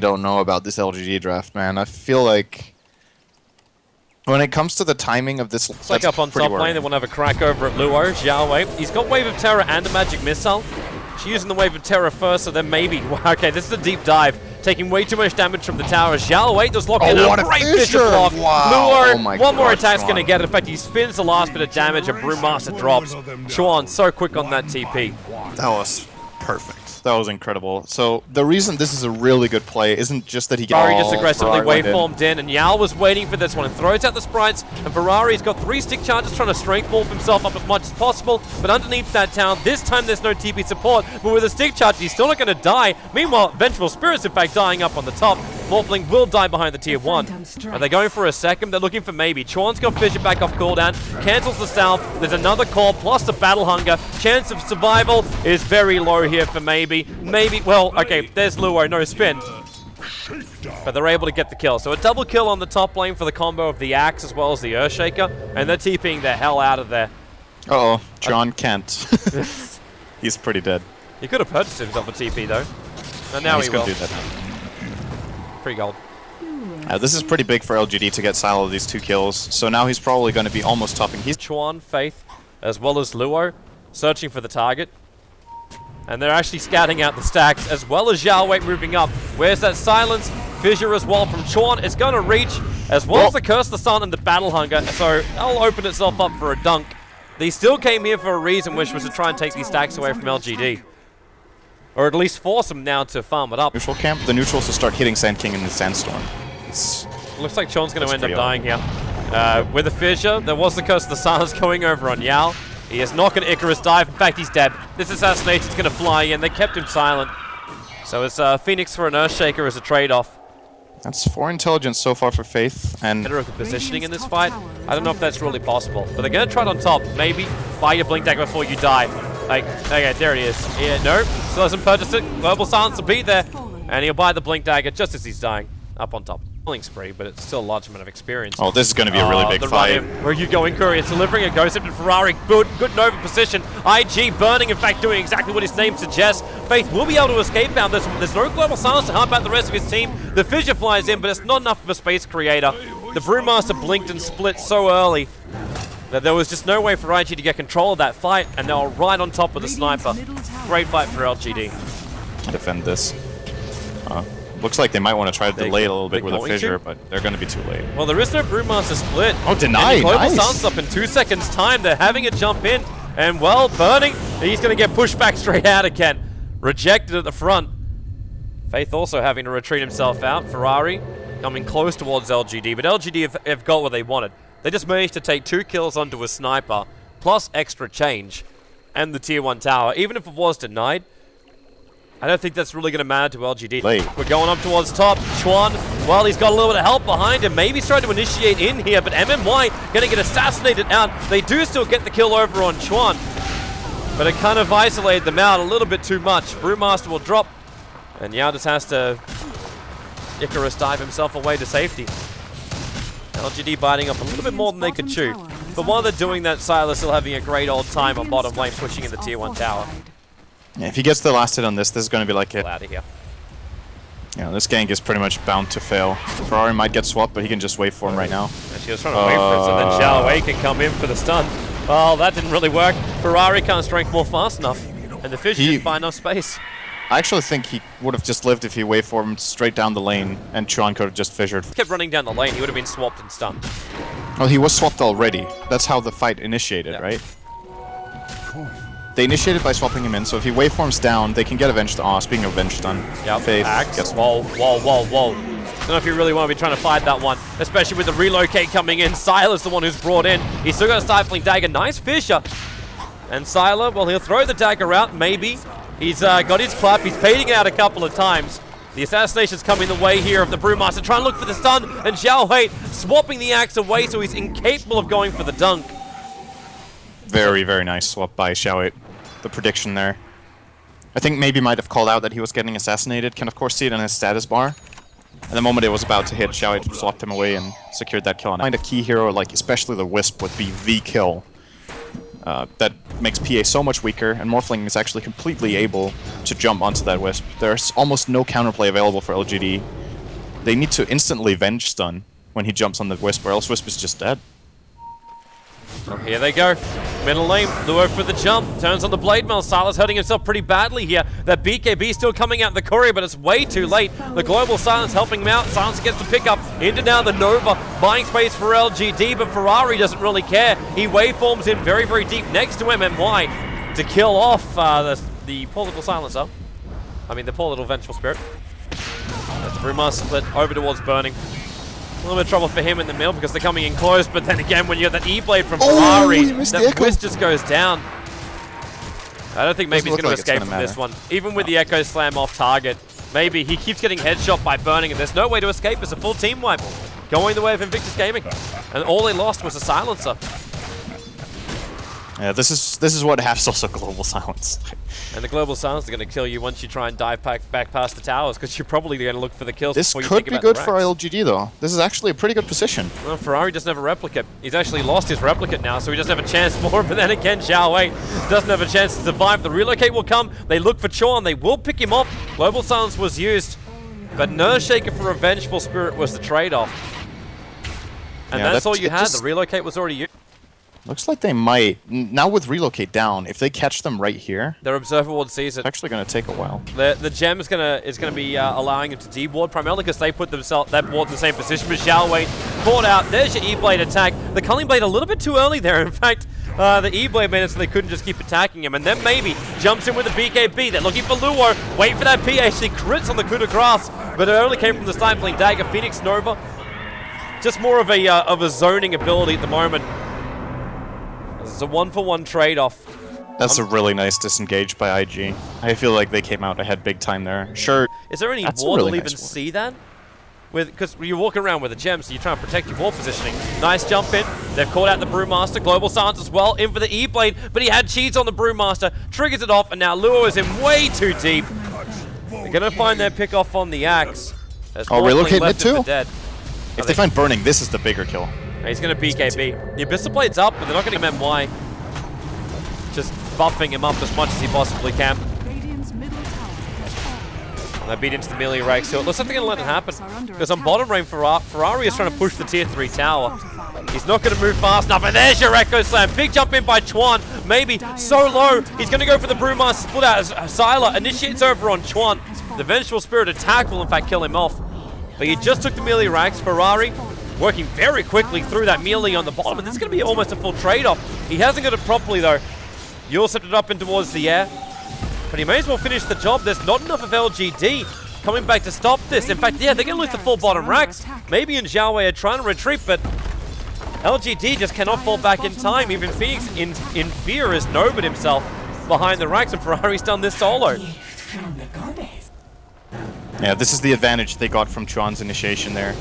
really don't know about this LGD draft, man. I feel like when it comes to the timing of this, It's like up on top lane, they want to have a crack over at Luo, Xiao Wei. He's got Wave of Terror and a Magic Missile. She's using the Wave of Terror first, so then maybe... Okay, this is a deep dive. Taking way too much damage from the tower. Xiao Wei does lock Oh, in a great! Fissure block. Wow. Luo, Oh my one more attack's going to get it. In fact, he spins the last bit of damage and Brewmaster drops. Chuan, so quick on that TP. That was perfect. That was incredible. So the reason this is a really good play isn't just that he gets Ferrari just oh, aggressively Ferrari went in. waveformed in, and Yao was waiting for this one and throws out the sprites. And Ferrari's got three stick charges trying to strength morph himself up as much as possible. But underneath that town, this time there's no TP support. But with a stick charge, he's still not going to die. Meanwhile, Vengeful Spirits, in fact, dying up on the top. Morphling will die behind the tier 1. Are they going for a second? They're looking for maybe. Chuan's got Fissure back off cooldown, cancels the south. There's another call plus the battle hunger. Chance of survival is very low here for maybe. Maybe, well, okay, there's Luo, no spin. But they're able to get the kill. So a double kill on the top lane for the combo of the Axe as well as the Earthshaker. And they're TPing the hell out of there. Uh oh, John can't. He's pretty dead. He could have purchased himself a TP though. And now he's he gonna will. do that now. Free gold. Uh, this is pretty big for LGD to get Sylar these two kills. So now he's probably going to be almost topping. He's Chuan, Faith, as well as Luo, searching for the target. And they're actually scouting out the stacks, as well as Xiao Wei moving up. Where's that silence? Fissure as well from Chuan. It's going to reach, as well as the Curse of the Sun and the Battle Hunger. So that'll open itself up for a dunk. They still came here for a reason, which was to try and take these stacks away from LGD. Or at least force them now to farm it up. neutral camp. The neutrals will start hitting Sand King in the Sandstorm. It's Looks like Chuan's going to end up pretty dying here. Uh, with a fissure, there was the curse of the silence going over on Yao. He is not going to Icarus dive. In fact, he's dead. This assassination's going to fly in. They kept him silent. So it's uh, Phoenix for an Earthshaker as a trade-off. that's four intelligence so far for Faith, and Better of the positioning in this fight. I don't know if that's really possible. But they're going to try it on top. Maybe buy your Blink Dagger before you die. Like, okay, there he is. Yeah, no, still hasn't purchased it. Global Silence will be there. And he'll buy the Blink Dagger just as he's dying. Up on top. Killing spree, but it's still a large amount of experience. oh, this is going to be a really Oh, big fight. Where are you going, Curry? It's delivering a ghost into Ferrari. Good, good Nova position. IG burning, in fact, doing exactly what his name suggests. Faith will be able to escape out. There's, there's no global silence to help out the rest of his team. The fissure flies in, but it's not enough of a space creator. The Brewmaster blinked and split so early that there was just no way for IG to get control of that fight, and they were right on top of the sniper. Great fight for LGD. defend this. Uh, looks like they might want to try to They- delay it a little bit with a going to? fissure, but they're going to be too late. Well, there is no Brewmaster split. Oh, denied. And Global Nice. Silence up in two seconds' time. They're having a jump in. And, well, Burning, he's going to get pushed back straight out again. Rejected at the front. Faith also having to retreat himself out. Ferrari coming close towards LGD. But LGD have, have got what they wanted. They just managed to take two kills onto a sniper, plus extra change, and the tier 1 tower. Even if it was denied, I don't think that's really going to matter to LGD. We're going up towards top. Chuan, well, he's got a little bit of help behind him. Maybe he's trying to initiate in here, but MMY going to get assassinated out. They do still get the kill over on Chuan, but it kind of isolated them out a little bit too much. Brewmaster will drop, and Yao just has to Icarus dive himself away to safety. LGD biting up a little bit more than they could chew. But while they're doing that, Sylar's still having a great old time on bottom lane, pushing in the tier 1 tower. Yeah, if he gets the last hit on this, this is going to be like it. Out of here. You know, this gank is pretty much bound to fail. Ferrari might get swapped, but he can just wait for him right now. And she was trying to wait for it, so then uh, Xiao Wei can come in for the stun. Well, that didn't really work. Ferrari can't strength morph fast enough. And the fish He- didn't find enough space. I actually think he would have just lived if he waveformed straight down the lane, and Chuan could have just fissured. Kept running down the lane, he would have been swapped and stunned. Well, he was swapped already. That's how the fight initiated, Yeah. right? They initiated by swapping him in, so if he waveforms down, they can get avenged. Oh, speaking of avenged stun, Yep, Faith Axe. gets Whoa, whoa, whoa, whoa. Don't know if you really want to be trying to fight that one, especially with the relocate coming in. Sylar's the one who's brought in. He's still got a stifling dagger. Nice Fissure. And Sila, well, he'll throw the dagger out, maybe. He's uh, got his clap. He's baiting out a couple of times. The assassination's coming the way here of the Brewmaster, trying to look for the stun, and Xiao Hui swapping the axe away so he's incapable of going for the dunk. Very, very nice swap by Xiao The prediction there. I think maybe might have called out that he was getting assassinated. Can of course see it in his status bar. And the moment it was about to hit, Xiao swapped him away and secured that kill. And I find a key hero, like especially the Wisp, would be the kill. Uh, that makes PA so much weaker, and Morphling is actually completely able to jump onto that Wisp. There's almost no counterplay available for LGD. They need to instantly Venge stun when he jumps on the Wisp, or else Wisp is just dead. Oh, here they go. Middle lane, Luo for the jump. Turns on the Blade Mail. Sylar's hurting himself pretty badly here. That BKB still coming out the courier, but it's way too late. The Global Silence helping him out. Silence gets the pickup. Into now the Nova. Buying space for LGD, but Ferrari doesn't really care. He waveforms in very, very deep next to MMY to kill off uh, the, the poor little Silencer. I mean, the poor little Vengeful Spirit. That's Brewmaster split over towards Burning. A little bit of trouble for him in the middle because they're coming in close, but then again, when you have that E-Blade from Oh, Ferrari, he that. Wisp just goes down. I don't think maybe Doesn't he's going to like it's escape from this one. Even with the Echo Slam off target, maybe he keeps getting headshot by Burning, and there's no way to escape. It's a full team wipe. Going the way of Invictus Gaming. And all they lost was a silencer. Yeah, this is this is what has also global silence. And the Global Silence is going to kill you once you try and dive back, back past the towers, because you're probably going to look for the kills This before you could be good for. LGD though. This is actually a pretty good position. Well, Ferrari doesn't have a replicate. He's actually lost his replicate now, so he doesn't have a chance for it. But then again, Xiao Wei doesn't have a chance to survive. The relocate will come. They look for Chuan. They will pick him up. Global Silence was used. But Nerve Shaker for Revengeful Spirit was the trade-off. And Yeah, that's that- all you had. The relocate was already used. Looks like they might now with relocate down. If they catch them right here, Their Observer Ward sees it. it's actually going to take a while. The the gem is gonna is gonna be uh, allowing him to deboard primarily because they put themselves that board in the same position. But Wei caught out. There's your E-blade attack. The Culling Blade a little bit too early there. In fact, uh, the E-blade made it so they couldn't just keep attacking him. And then maybe jumps in with the BKB. They're looking for Luo. Wait for that PhD crits on the coup de grace, but it only came from the stifling dagger. Phoenix Nova. Just more of a uh, of a zoning ability at the moment. It's a one for one trade off. That's a um, really nice disengage by IG. I feel like they came out ahead big time there. Sure, Is there any ward really to nice even ward. see that? With because you're walking around with a gem, so you're trying to protect your wall positioning. Nice jump in. They've called out the Brewmaster. Global Silence as well. In for the E-Blade, but he had cheese on the Brewmaster. Triggers it off, and now Luo is in way too deep. They're gonna find their pick off on the axe. Oh, relocate mid too? Dead. if they find burning, this is the bigger kill. And He's gonna BKB. The Abyssal Blade's up, but they're not gonna give him MY. Just buffing him up as much as he possibly can. Radiant's middle tower has. They beat into the melee rake, so it looks like they're going to let it happen. Because on bottom lane, Ferra- Ferrari is trying to push the tier 3 tower. He's not going to move fast enough, and there's your Echo Slam. Big jump in by Chuan. Maybe so low. He's going to go for the Brewmaster split out as Sylar initiates over on Chuan. The Vengeful Spirit attack will, in fact, kill him off. But he just took the melee racks. Ferrari working very quickly through that melee on the bottom, and this is going to be almost a full trade-off. He hasn't got it properly, though. Yule stepped it up in towards the air. But he may as well finish the job. There's not enough of LGD coming back to stop this. In fact, yeah, they're going to lose the full bottom racks. Maybe in Xiao Wei are trying to retreat, but LGD just cannot fall back in time. Even Phoenix, in, in fear, has Novid himself behind the racks, and Ferrari's done this solo. Yeah, this is the advantage they got from Chuan's initiation there.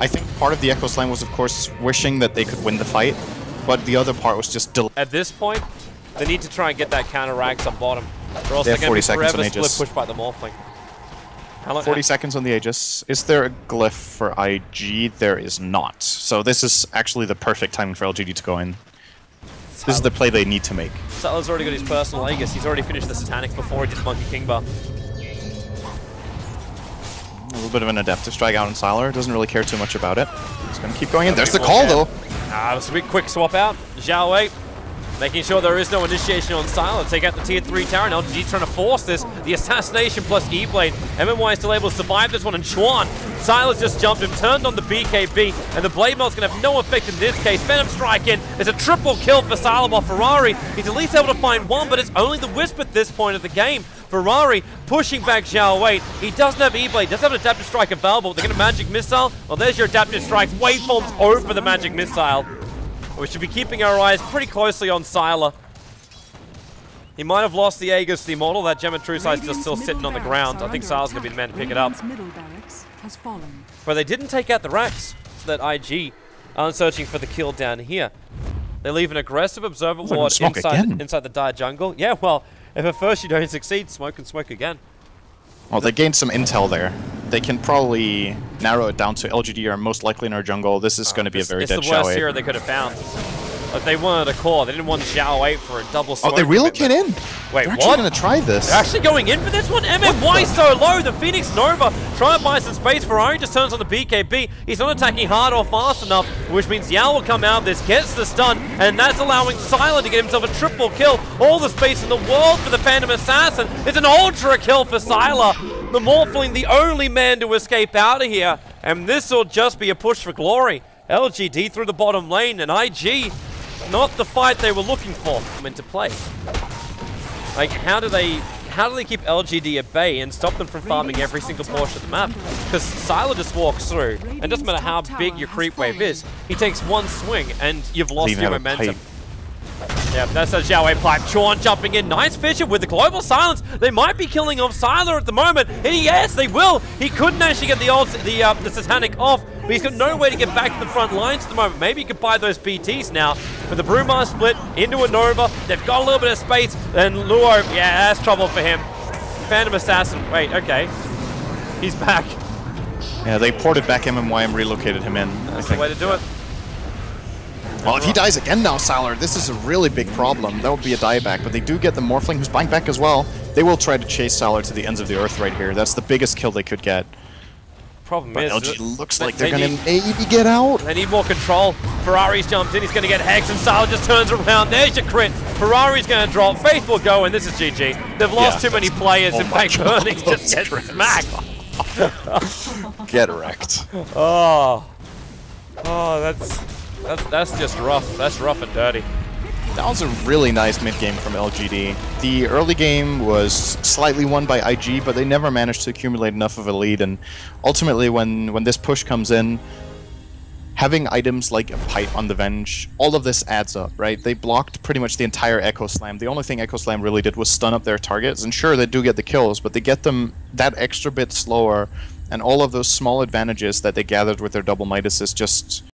I think part of the Echo Slam was, of course, wishing that they could win the fight, but the other part was just del- At this point, they need to try and get that counter racks on bottom. Or else They they're have going to 40 be seconds forever split pushed by the Morphling. How long, 40 seconds on the Aegis. Is there a glyph for IG? There is not. So this is actually the perfect timing for LGD to go in. This is the play they need to make. Sylar's already got his personal Aegis. He's already finished the Satanic before he did Monkey King Bar. A little bit of an adaptive strike out on Sylar. Doesn't really care too much about it. He's going to keep going in. There's the call, though. Ah, it a big quick swap out. Zhao Wei making sure there is no initiation on Silent. Take out the tier 3 tower. And LGD trying to force this. The assassination plus E-Blade. MMY is still able to survive this one. And Chuan, Sylar's just jumped him, turned on the BKB. And the Blade Mail's going to have no effect in this case. Venom strike in. It's a triple kill for Silent off Ferrari. He's at least able to find one, but it's only the Wisp at this point of the game. Ferrari pushing back Zhao Wei. He doesn't have E-Blade, doesn't have an Adaptive Strike available. They're going to Magic Missile. Well, there's your Adaptive Strike. Waveforms over the Magic Missile. We should be keeping our eyes pretty closely on Sylar. He might have lost the Aegis, the model. That Gem of True Sight's just still sitting on the ground. I think Sylar's going to be the man to pick it up. Has. But they didn't take out the racks so that IG aren't searching for the kill down here. They leave an aggressive observer They're ward inside, inside the dire jungle. Yeah, well, if at first you don't succeed, smoke and smoke again. Well, they gained some intel there. They can probably narrow it down to LGD are most likely in our jungle. This is uh, going to be a It's, very it's dead the worst hero they could have found. But they wanted a core. They didn't want Xiao 8 for a double Oh, they relocate in. Wait, They're actually what? gonna try this. They're actually going in for this one? MMY so low. The Phoenix Nova trying to buy some space. for Ferrari just turns on the BKB. He's not attacking hard or fast enough, which means Yao will come out of this, gets the stun, and that's allowing Sylar to get himself a triple kill. All the space in the world for the Phantom Assassin. It's an ultra kill for Sylar. The Morphling, the only man to escape out of here. And this will just be a push for glory. LGD through the bottom lane, and IG, not the fight they were looking for, come into play. Like, how do they how do they keep LGD at bay and stop them from farming every single portion of the map? Because Sylar just walks through, and it doesn't matter how big your creep wave is, he takes one swing and you've lost even your momentum. pipe. Yeah, that's a Xiao Wei pipe. Chuan jumping in. Nice vision with the global silence. They might be killing off Sylar at the moment. And yes, they will. He couldn't actually get the old, the uh, the satanic off, but he's got no way to get back to the front lines at the moment. Maybe he could buy those BTs now. But the Brewmaster split into a Nova. They've got a little bit of space. And Luo, yeah, that's trouble for him. Phantom Assassin. Wait, okay. He's back. Yeah, they ported back MMY and relocated him in. I That's the think. way to do it. Well, if he dies again now, Sylar, this is a really big problem. That would be a dieback, but they do get the Morphling who's buying back as well. They will try to chase Sylar to the ends of the earth right here. That's the biggest kill they could get. Problem But is, LG looks like they're they gonna need- maybe get out. They need more control. Ferrari's jumped in. He's going to get Hex, and Sylar just turns around. There's your crit. Ferrari's going to drop. Faith will go, and this is GG. They've lost Yeah, too many players. oh In fact, God, Burning just gets crits. smacked. Get wrecked. Oh. Oh, that's, that's, that's just rough. That's rough and dirty. That was a really nice mid game from LGD. The early game was slightly won by IG, but they never managed to accumulate enough of a lead. And ultimately, when when this push comes in, having items like a pipe on the Venge, all of this adds up, right? They blocked pretty much the entire Echo Slam. The only thing Echo Slam really did was stun up their targets. And sure, they do get the kills, but they get them that extra bit slower. And all of those small advantages that they gathered with their double Midas is just